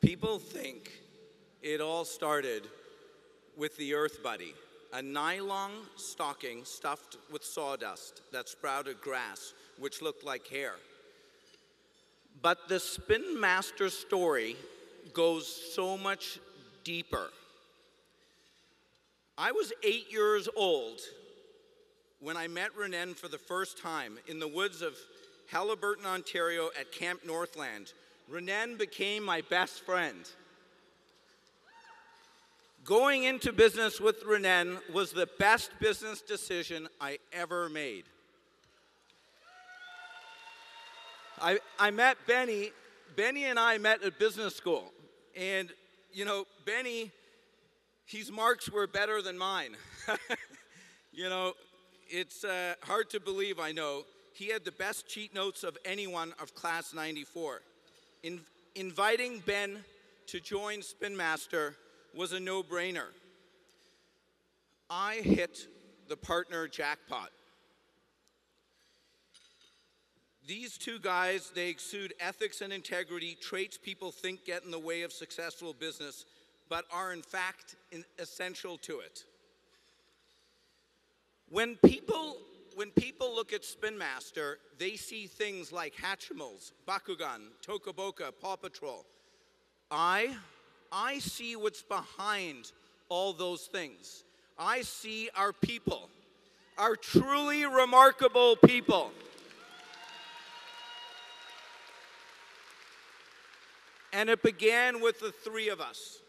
People think it all started with the Earth Buddy, a nylon stocking stuffed with sawdust that sprouted grass, which looked like hair. But the Spin Master story goes so much deeper. I was eight years old when I met Ronnen for the first time in the woods of Haliburton, Ontario at Camp Northland. Ronnen became my best friend. Going into business with Ronnen was the best business decision I ever made. I, I met Benny. Benny and I met at business school. And, you know, Benny, his marks were better than mine. you know, it's uh, hard to believe, I know. He had the best cheat notes of anyone of class 94. In, inviting Ben to join Spin Master was a no brainer. I hit the partner jackpot. These two guys, they exude ethics and integrity, traits people think get in the way of successful business, but are in fact in essential to it. When people, when people look at Spin Master, they see things like Hatchimals, Bakugan, Toca Boca, Paw Patrol. I, I see what's behind all those things. I see our people, our truly remarkable people. And it began with the three of us.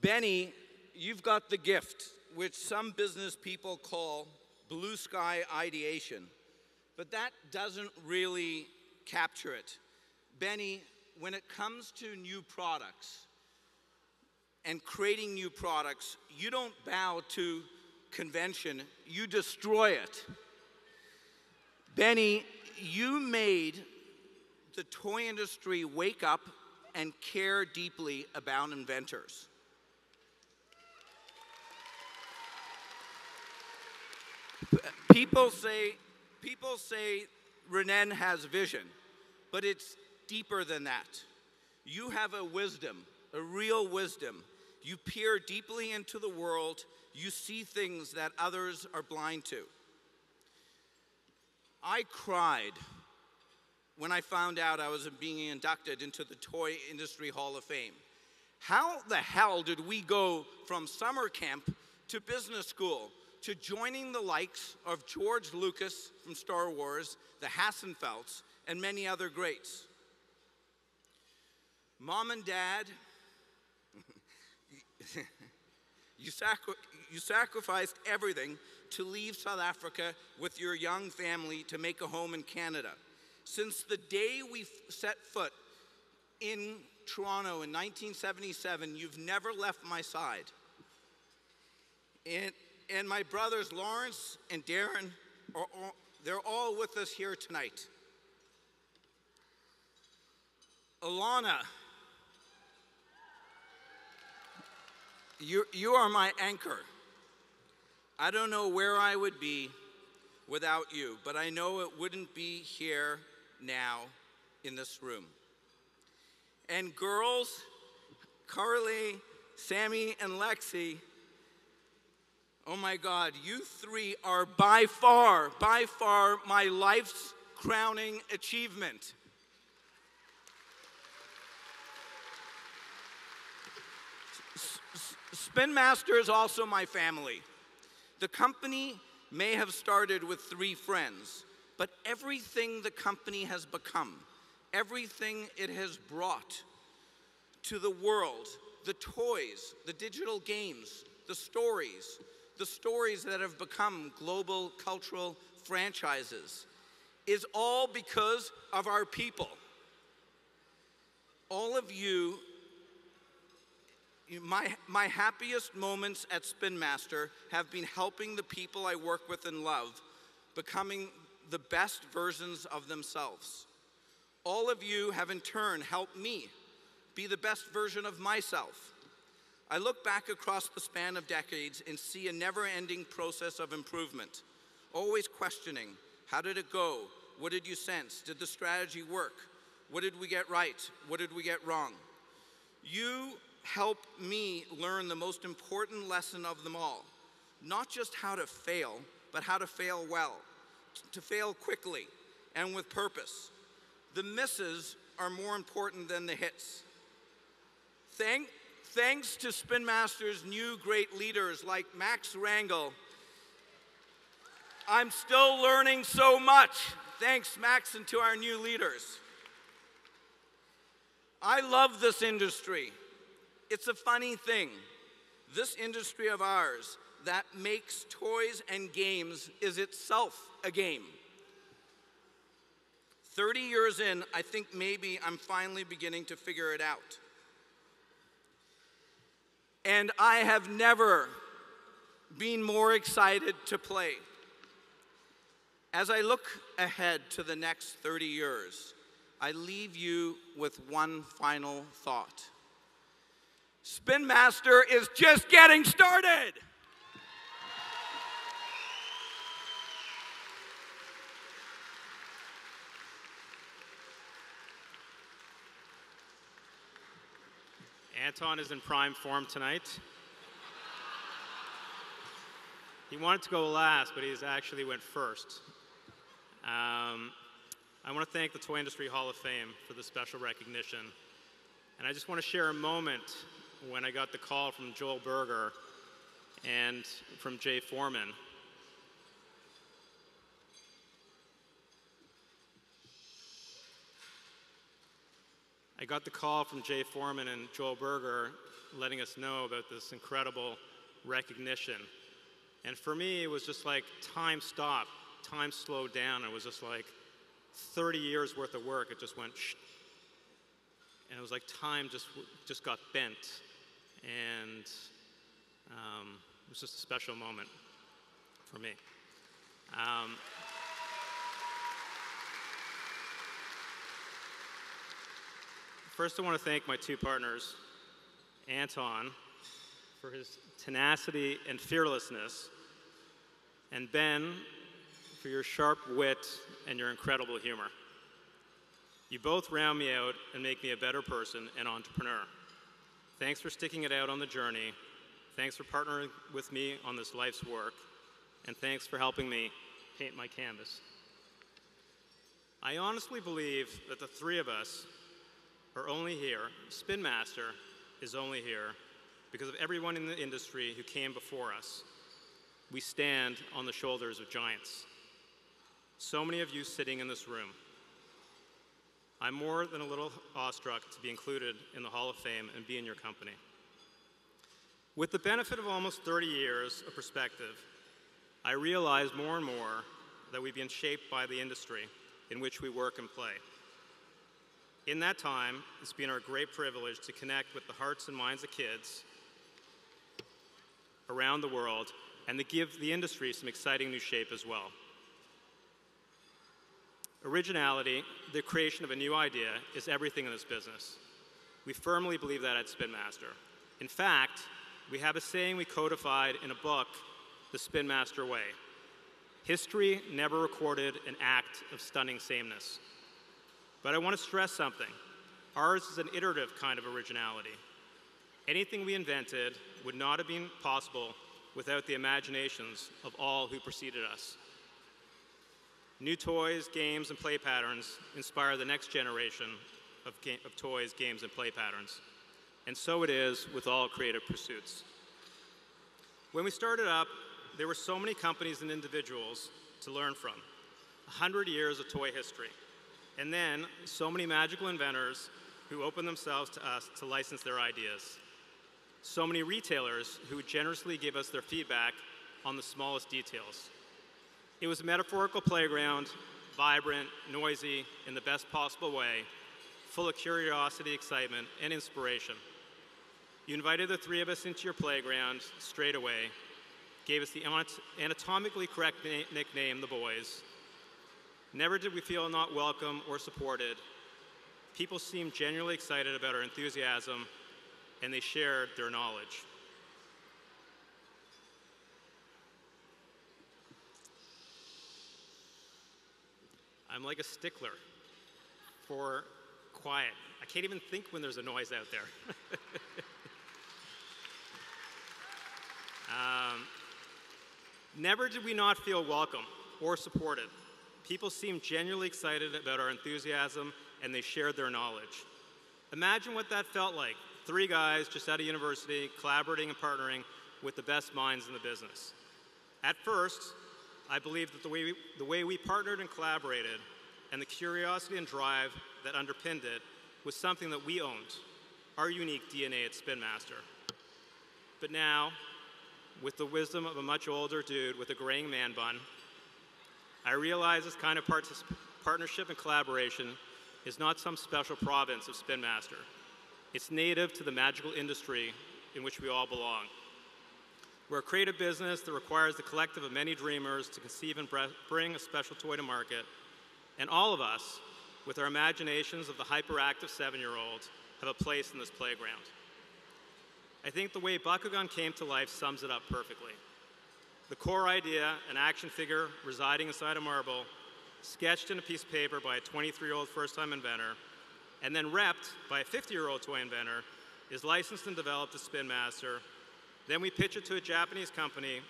Benny, you've got the gift, which some business people call blue sky ideation, but that doesn't really capture it. Benny, when it comes to new products and creating new products, you don't bow to convention, you destroy it. Benny, you made the toy industry wake up and care deeply about inventors. People say, people say Ronnen has vision, but it's deeper than that. You have a wisdom, a real wisdom. You peer deeply into the world. You see things that others are blind to. I cried when I found out I was being inducted into the Toy Industry Hall of Fame. How the hell did we go from summer camp to business school to joining the likes of George Lucas from Star Wars, the Hassenfelds, and many other greats? Mom and dad, you, sacri you sacrificed everything to leave South Africa with your young family to make a home in Canada. Since the day we set foot in Toronto in 1977, you've never left my side. And, and my brothers Lawrence and Darren, are all, they're all with us here tonight. Alana, you, you are my anchor. I don't know where I would be without you, but I know it wouldn't be here now in this room. And girls, Carly, Sammy, and Lexi, oh my God, you three are by far, by far my life's crowning achievement. Spin Master is also my family. The company may have started with three friends, but everything the company has become, everything it has brought to the world, the toys, the digital games, the stories, the stories that have become global cultural franchises, is all because of our people. All of you, my, my happiest moments at Spin Master have been helping the people I work with and love becoming the best versions of themselves. All of you have in turn helped me be the best version of myself. I look back across the span of decades and see a never ending process of improvement, always questioning how did it go? What did you sense? Did the strategy work? What did we get right? What did we get wrong? You help me learn the most important lesson of them all not just how to fail, but how to fail well, to fail quickly and with purpose. The misses are more important than the hits. Thank, thanks to Spin Master's new great leaders like Max Rangel, I'm still learning so much. Thanks, Max, and to our new leaders. I love this industry. It's a funny thing. This industry of ours that makes toys and games is itself a game. 30 years in, I think maybe I'm finally beginning to figure it out. And I have never been more excited to play. As I look ahead to the next 30 years, I leave you with one final thought. Spin Master is just getting started. Anton is in prime form tonight. He wanted to go last, but he actually went first. Um, I want to thank the Toy Industry Hall of Fame for the special recognition. And I just want to share a moment when I got the call from Joel Berger and from Jay Foreman. I got the call from Jay Foreman and Joel Berger letting us know about this incredible recognition. And for me, it was just like time stopped, time slowed down. It was just like 30 years worth of work. It just went shh. And it was like time just, just got bent. And um, it was just a special moment for me. Um, First, I want to thank my two partners, Anton, for his tenacity and fearlessness, and Ben, for your sharp wit and your incredible humor. You both round me out and make me a better person and entrepreneur. Thanks for sticking it out on the journey. Thanks for partnering with me on this life's work. And thanks for helping me paint my canvas. I honestly believe that the three of us are only here, Spin Master is only here because of everyone in the industry who came before us. We stand on the shoulders of giants. So many of you sitting in this room. I'm more than a little awestruck to be included in the Hall of Fame and be in your company. With the benefit of almost 30 years of perspective, I realize more and more that we've been shaped by the industry in which we work and play. In that time, it's been our great privilege to connect with the hearts and minds of kids around the world and to give the industry some exciting new shape as well. Originality, the creation of a new idea, is everything in this business. We firmly believe that at Spin Master. In fact, we have a saying we codified in a book, The Spin Master Way. History never recorded an act of stunning sameness. But I want to stress something. Ours is an iterative kind of originality. Anything we invented would not have been possible without the imaginations of all who preceded us. New toys, games, and play patterns inspire the next generation of, of, toys, games, and play patterns. And so it is with all creative pursuits. When we started up, there were so many companies and individuals to learn from. 100 years of toy history. And then so many magical inventors who open themselves to us to license their ideas. So many retailers who generously give us their feedback on the smallest details. It was a metaphorical playground, vibrant, noisy, in the best possible way, full of curiosity, excitement, and inspiration. You invited the three of us into your playground straight away, gave us the anatomically correct nickname, the boys, Never did we feel not welcome or supported. People seemed genuinely excited about our enthusiasm, and they shared their knowledge. I'm like a stickler for quiet. I can't even think when there's a noise out there. um, never did we not feel welcome or supported. People seemed genuinely excited about our enthusiasm and they shared their knowledge. Imagine what that felt like. Three guys just out of university collaborating and partnering with the best minds in the business. At first, I believed that the way, we, the way we partnered and collaborated and the curiosity and drive that underpinned it was something that we owned, our unique DNA at Spin Master. But now, with the wisdom of a much older dude with a graying man bun, I realize this kind of partnership and collaboration is not some special province of Spin Master. It's native to the magical industry in which we all belong. We're a creative business that requires the collective of many dreamers to conceive and bring a special toy to market. And all of us, with our imaginations of the hyperactive seven-year-old, have a place in this playground. I think the way Bakugan came to life sums it up perfectly. The core idea, an action figure residing inside a marble, sketched in a piece of paper by a 23-year-old first-time inventor, and then repped by a 50-year-old toy inventor, is licensed and developed at Spin Master then we pitch it to a Japanese company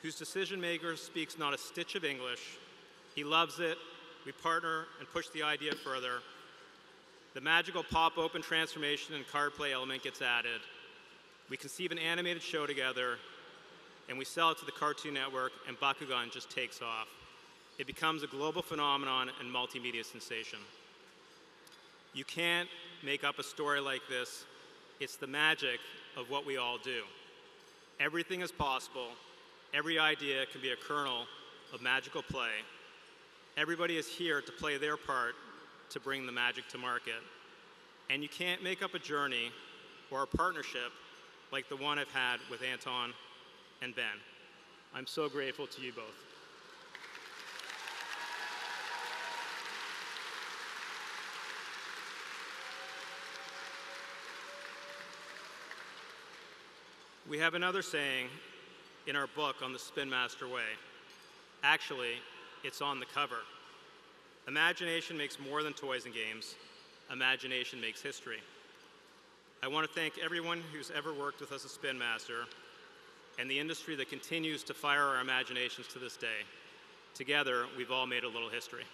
whose decision maker speaks not a stitch of English. He loves it. We partner and push the idea further. The magical pop open transformation and card play element gets added. We conceive an animated show together, and we sell it to the Cartoon Network, and Bakugan just takes off. It becomes a global phenomenon and multimedia sensation. You can't make up a story like this. It's the magic of what we all do. Everything is possible. Every idea can be a kernel of magical play. Everybody is here to play their part to bring the magic to market. And you can't make up a journey or a partnership like the one I've had with Anton and Ben. I'm so grateful to you both. We have another saying in our book on the Spin Master Way. Actually, it's on the cover. Imagination makes more than toys and games. Imagination makes history. I want to thank everyone who's ever worked with us at Spin Master and the industry that continues to fire our imaginations to this day. Together, we've all made a little history.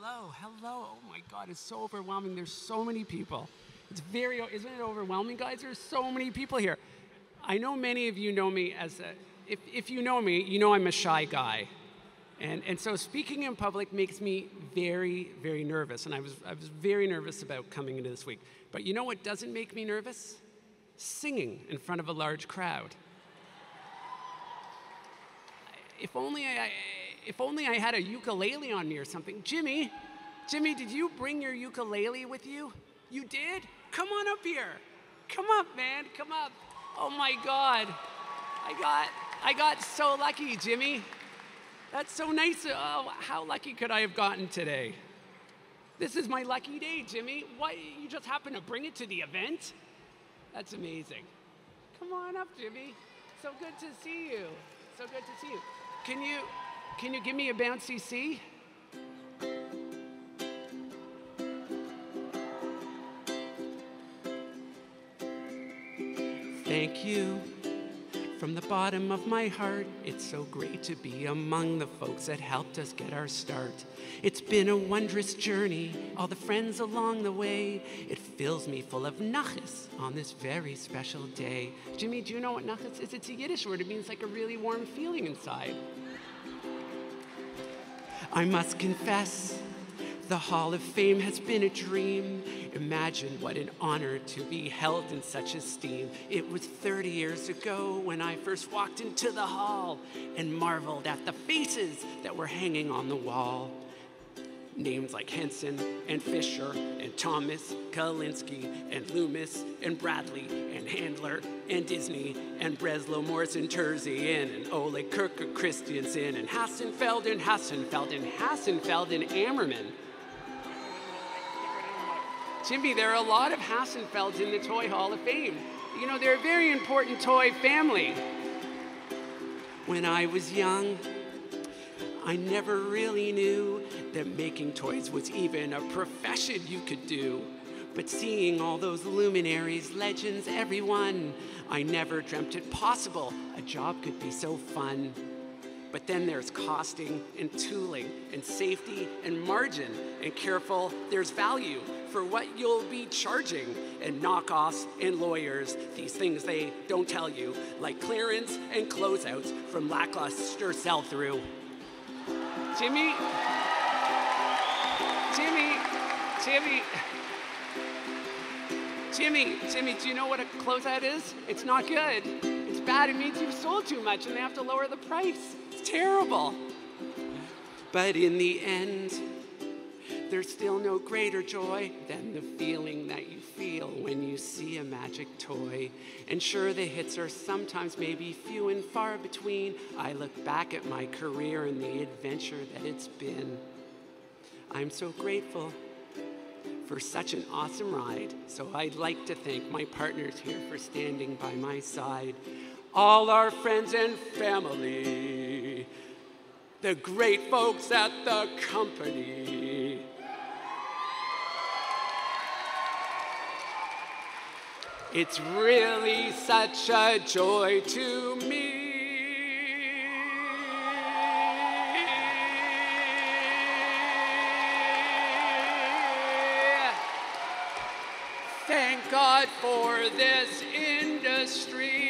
hello, hello. Oh my God, it's so overwhelming. There's so many people. It's very, isn't it overwhelming, guys? There's so many people here. I know many of you know me as a, if, if you know me, you know I'm a shy guy. And, and so speaking in public makes me very, very nervous. And I was, I was very nervous about coming into this week. But you know what doesn't make me nervous? Singing in front of a large crowd. If only I, if only I had a ukulele on me or something. Jimmy, Jimmy, did you bring your ukulele with you? You did? Come on up here. Come up, man. Come up. Oh my God. I got, I got so lucky, Jimmy. That's so nice. Oh, how lucky could I have gotten today? This is my lucky day, Jimmy. What, you just happened to bring it to the event? That's amazing. Come on up, Jimmy. So good to see you. So good to see you. Can you, can you give me a bouncy C? Thank you. From the bottom of my heart, it's so great to be among the folks that helped us get our start. It's been a wondrous journey, all the friends along the way. It fills me full of nachas on this very special day. Jimmy, do you know what nachas is? It's a Yiddish word. It means like a really warm feeling inside. I must confess, the Hall of Fame has been a dream. Imagine what an honor to be held in such esteem. It was 30 years ago when I first walked into the hall and marveled at the faces that were hanging on the wall. Names like Henson and Fisher and Thomas, Kalinske and Loomis and Bradley and Handler and Disney and Breslow, Morrison, Terzian and Ole Kirker Christiansen and Hassenfeld and Hassenfeld and Hassenfeld and Ammerman. Jimmy, there are a lot of Hassenfelds in the Toy Hall of Fame. You know, they're a very important toy family. When I was young, I never really knew that making toys was even a profession you could do. But seeing all those luminaries, legends, everyone, I never dreamt it possible a job could be so fun. But then there's costing and tooling and safety and margin and careful, there's value for what you'll be charging and knockoffs and lawyers, these things they don't tell you, like clearance and closeouts from lackluster sell through. Jimmy, Jimmy, Jimmy, Jimmy, Jimmy, do you know what a closeout is? It's not good. It's bad. It means you've sold too much and they have to lower the price. It's terrible. But in the end, there's still no greater joy than the feeling that you feel when you see a magic toy. And sure, the hits are sometimes maybe few and far between. I look back at my career and the adventure that it's been. I'm so grateful for such an awesome ride. So I'd like to thank my partners here for standing by my side, all our friends and family, the great folks at the company. It's really such a joy to me. Thank God for this industry.